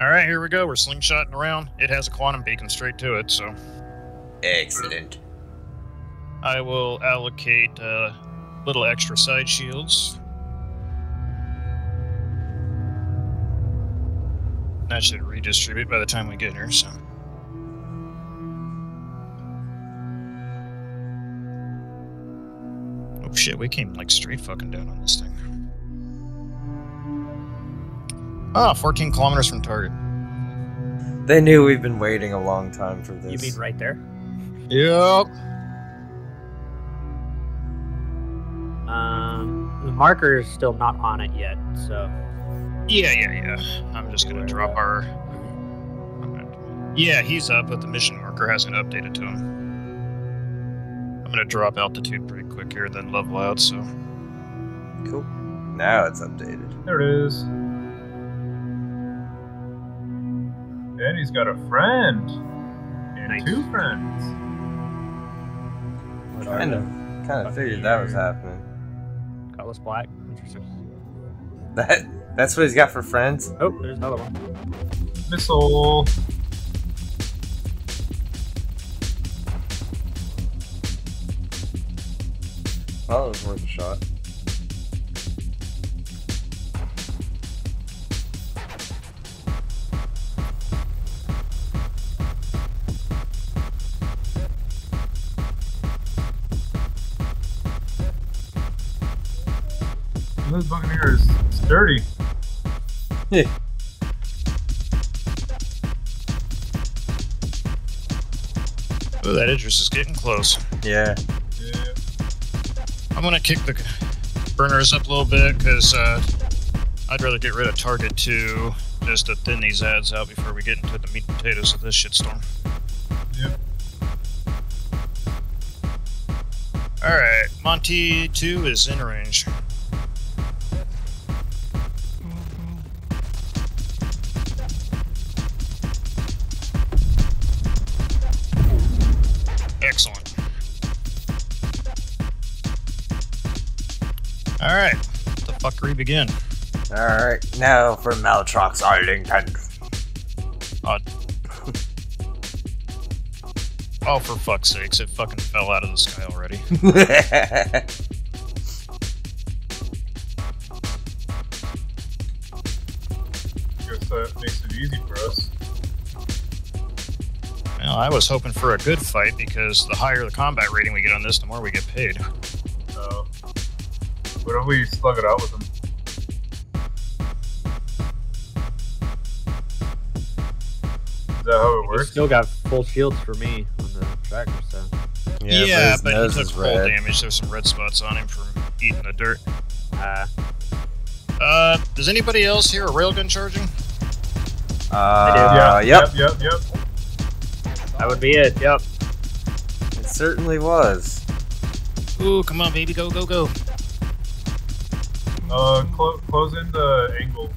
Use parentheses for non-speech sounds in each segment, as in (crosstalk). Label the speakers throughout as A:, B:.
A: All right, here we go. We're slingshotting around. It has a quantum beacon straight to it, so
B: Excellent.
A: I will allocate uh, little extra side shields. That should redistribute by the time we get here. So. Oh shit, we came like straight fucking down on this thing. Ah, 14 kilometers from target.
B: They knew we've been waiting a long time for this.
C: You mean right there?
A: Yep.
C: Um, the marker is still not on it yet, so
A: Yeah, yeah, yeah. I'm just gonna drop our. Yeah, he's up, but the mission marker hasn't updated to him. I'm gonna drop altitude pretty quick here, then level out. So
B: Cool. Now it's updated.
D: There it is. And he's got a friend. And
C: Nice.
D: two friends.
C: what
B: Kind of, kind of figured that was happening.
C: Colorless black. Interesting.
B: That, that's what he's got for friends.
C: Oh, there's another one.
D: Missile.
B: Well, it was worth a shot.
D: This Buccaneer is sturdy.
A: oh, that Idris is getting close.
B: Yeah.
D: Yeah.
A: I'm gonna kick the burners up a little bit because uh, I'd rather get rid of target two just to thin these ads out before we get into the meat and potatoes of this shitstorm.
D: Yep.
A: All right, Monty two is in range. The begin.
B: Alright, now for Maltrox Arlington.
A: Oh, for fuck's sakes, it fucking fell out of the sky already. (laughs)
D: Guess that makes it easy for us.
A: Well, I was hoping for a good fight because the higher the combat rating we get on this, the more we get paid.
D: Uh, what if we slug it out with him? Is that how it
C: You
D: works?
C: still got full shields for me on the tracker, so
A: Yeah,
B: his
A: but,
B: nose
A: he took full
B: red.
A: damage. There's some red spots on him from eating the dirt.
C: uh,
A: Uh, does anybody else hear a railgun charging?
B: Uh,
D: yeah,
B: yep,
D: yep, yep, yep.
C: that would be it. Yep.
B: it certainly was.
A: Ooh, come on, baby, go, go, go.
D: Uh, clo- close in the angle.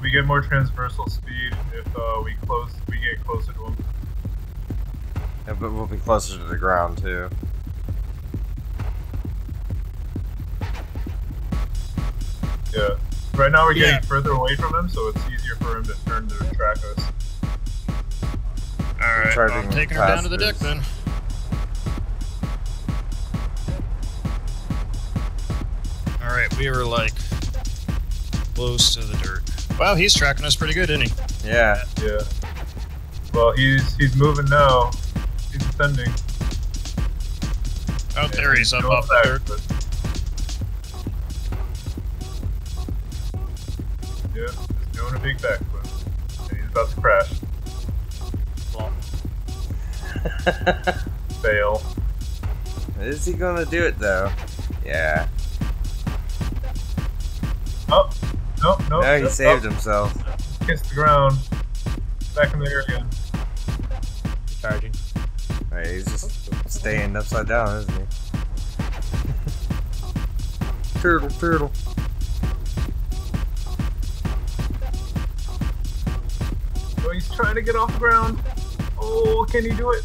D: We get more transversal speed if uh, we close. We get closer to him.
B: Yeah, but we'll be closer to the ground too.
D: Yeah. Right now we're
A: Yeah.
D: getting further away from him, so it's easier for him to turn to track us.
A: All right,
B: Charging
A: I'm taking her down to the deck then. All right, we are like close to the dirt. Wow, he's tracking us pretty good, isn't he?
B: Yeah.
D: Yeah. Well, he's he's moving now. He's ascending.
A: Oh, Out
D: Yeah,
A: there, he's up
D: going
A: off the
D: back, but- Yeah, he's doing a big backflip. And he's about to crash. (laughs) Fail.
B: Is he gonna do it though? Yeah.
D: Oh, no, no.
B: no, he
D: no,
B: saved
D: oh,
B: himself.
D: Kissed the ground. Back in the air again.
C: charging.
B: Right, he's just staying upside down, isn't he? (laughs) turtle, turtle.
D: Oh, he's trying to get off the ground. Oh, can he do it?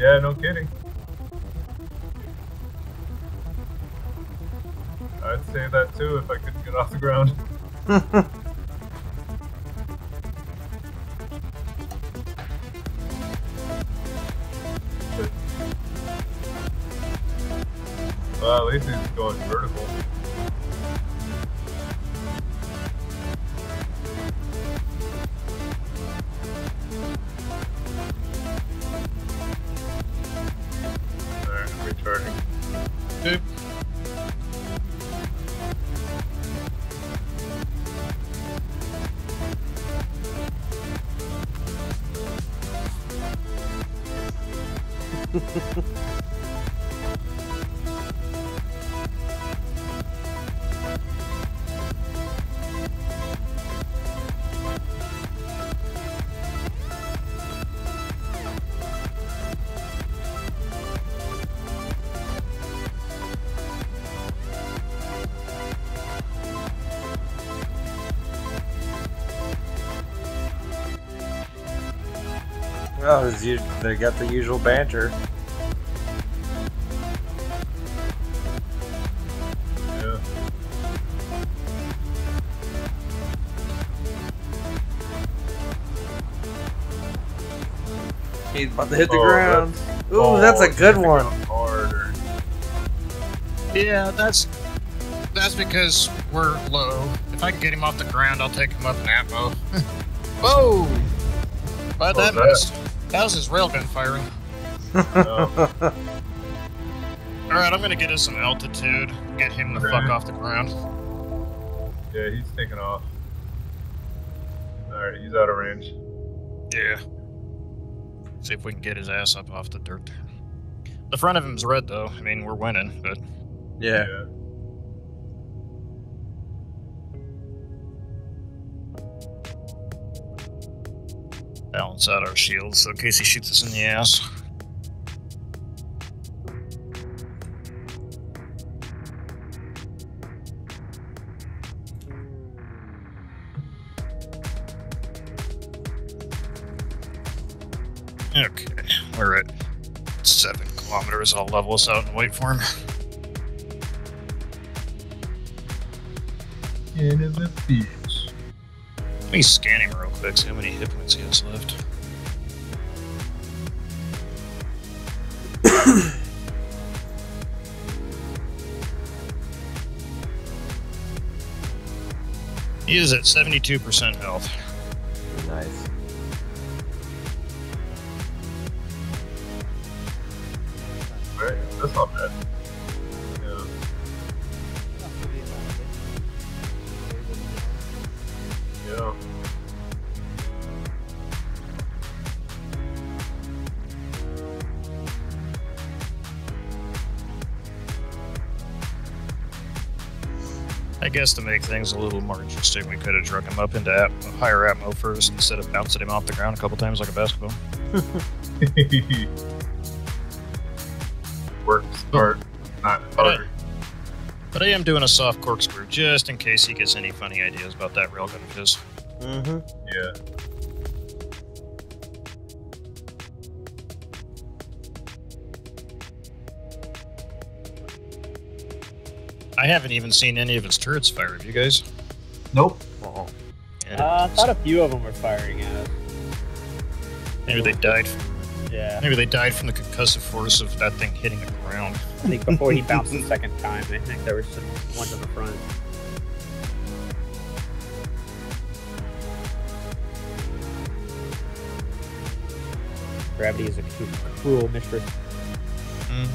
D: Yeah, no kidding. I'd say that too if I couldn't get off the ground. (laughs) Well, at least he's going vertical.
A: Salut.
B: Oh, they got the usual banter.
D: Yeah.
B: He's about to hit the
D: Oh,
B: ground. Ooh,
D: Oh,
B: that's a good one.
D: Harder.
A: Yeah, that's that's because we're low. If I can get him off the ground, I'll take him up in atmo. (laughs) Whoa! But
D: Oh,
A: that
D: that-
A: missed. That was his railgun firing. (laughs)
D: Oh,
A: All right, I'm gonna get us some altitude. Get him the
D: Okay.
A: fuck off the ground.
D: yeah, he's taking off. Alright, he's out of range.
A: Yeah. See if we can get his ass up off the dirt. The front of him's red though. I mean, we're winning, but
B: Yeah.
A: Balance out our shields so Casey shoots us in the ass. Okay, we're at seven kilometers. I'll level us out and wait for him.
D: Into the beach.
A: Let me scan him real quick, see how many hit points he has left. (coughs) he is at 72% health.
B: Nice.
D: Right, that's not bad.
A: Guess to make things a little more interesting, we could have drug him up into ap- higher atmo first instead of bouncing him off the ground a couple times like a basketball. (laughs)
D: Work smart, not hard.
A: But I am doing a soft corkscrew just in case he gets any funny ideas about that railgun of his.
B: Mm-hmm.
D: Yeah.
A: I haven't even seen any of his turrets fire. Have you guys?
D: Nope.
B: Oh.
A: Yeah,
C: Uh, I thought a few of them were firing at us.
A: maybe they died.
C: Yeah.
A: Maybe they died from the concussive force of that thing hitting the ground.
C: I think before he bounced the second time, I think there were some ones on the front. Gravity is a cu- cruel mistress.
A: Mm.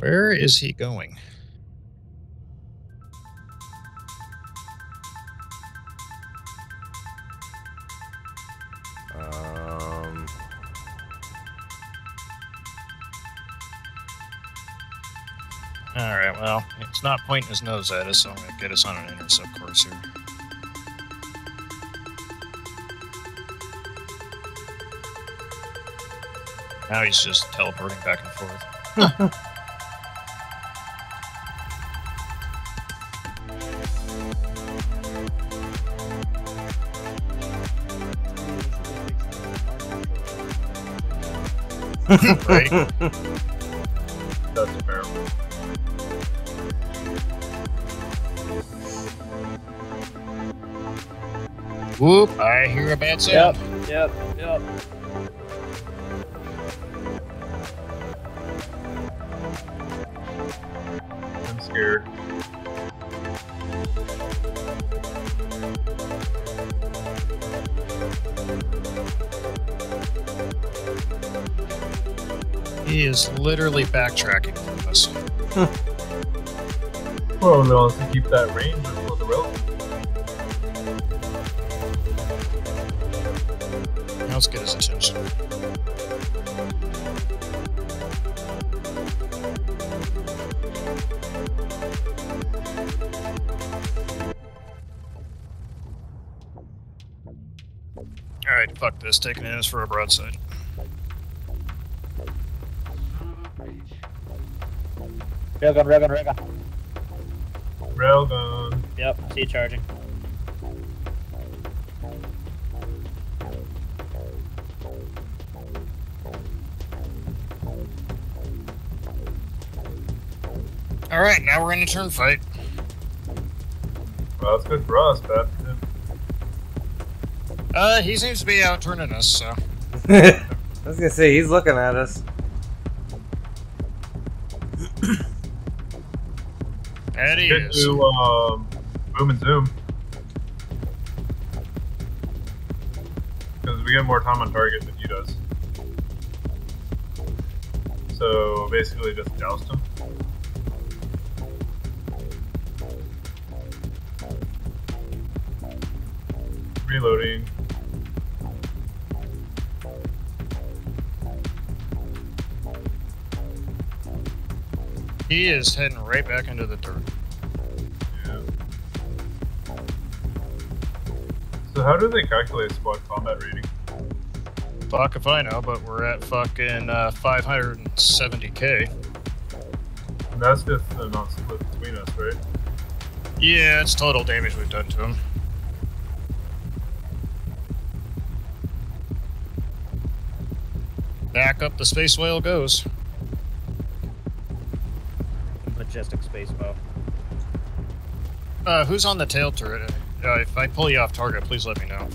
A: Where is he going?
B: Um.
A: All right. Well, it's not pointing his nose at us, so I'm gonna get us on an intercept course here. Now he's just teleporting back and forth. (laughs) (laughs) right?
D: That's fair.
A: Whoop! I hear a bad
C: Yep,
A: sound.
C: yep, yep.
D: I'm
A: He is literally backtracking from us.
D: Well, they want to keep that range for the rail.
A: Now let's get his attention. Alright, fuck this. Taking it as for a broadside.
C: Railgun, railgun, railgun.
D: Railgun.
C: Yep, I see it charging.
A: Alright, now we're in a turn fight.
D: Well, that's good for us, bad for him.
A: Uh, he seems to be out turning us, so. (laughs)
B: I was gonna say he's looking at us.
A: That is.
D: to um, boom and zoom. Because we get more time on target than he does. So basically, just doused him. Reloading.
A: He is heading right back into the dirt.
D: Yeah. So how do they calculate squad combat rating?
A: Fuck if I know, but we're at fucking uh, 570k.
D: And that's just the amount split between us, right?
A: Yeah, it's total damage we've done to him. Back up the space whale goes.
C: Majestic space bow.
A: Uh, who's on the tail turret? Uh, if I pull you off target, please let me know.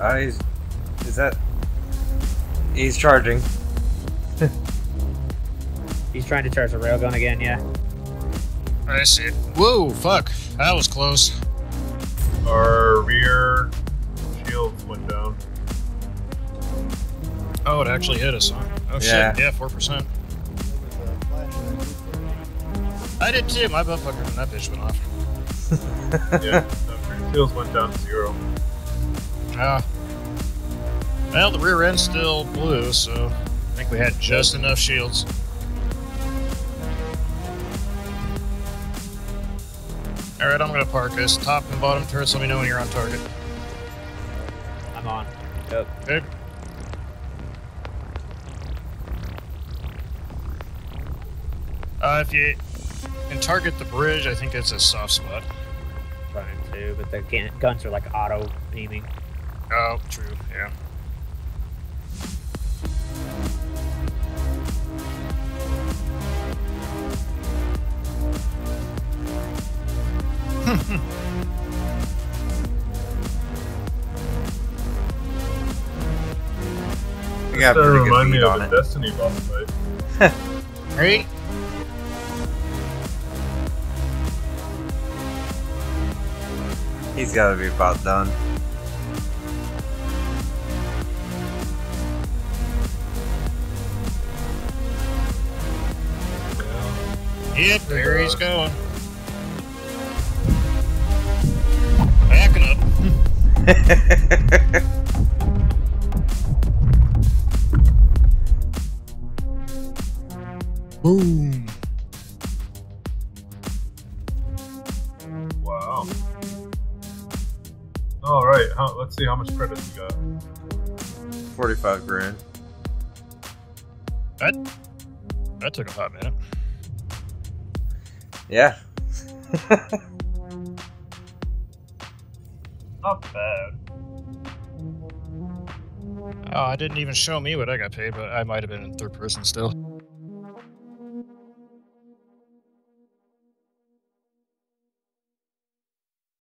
B: Uh, he's, is that? He's charging. (laughs)
C: He's trying to charge the railgun again, yeah.
A: I see it. Whoa, fuck. That was close.
D: Our rear shields went down.
A: Oh, it actually hit us, huh? Oh
B: Yeah.
A: shit, yeah, 4%. I did too, my butt fucker when that bitch went off. (laughs)
D: Yeah, the shields went down to zero.
A: Ah. Well, the rear end still blew, so I think we had just enough shields. Alright, I'm gonna park this. Top and bottom turrets, let me know when you're on target.
C: I'm on. Yep.
A: Okay. Uh, if you can target the bridge, I think it's a soft spot.
C: Trying to, but the guns are like auto aiming.
A: Oh, true, yeah. (laughs)
B: We got
D: That
B: pretty good
D: remind me of
B: on
D: a
B: it.
D: Destiny boss fight.
A: Right? (laughs)
B: He's got to be about done.
A: Yep, there he's going. Backing up. (laughs) Boom.
D: Wow. All right. How, let's see how much credits you got.
B: 45 grand.
A: That that took a hot minute.
B: Yeah. (laughs)
D: Not bad.
A: Oh, I didn't even show me what I got paid, but I might have been in third person still.